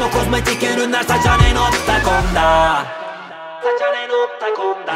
のコスメティッルなサチャレ乗ったこんだサャ乗ったこんだ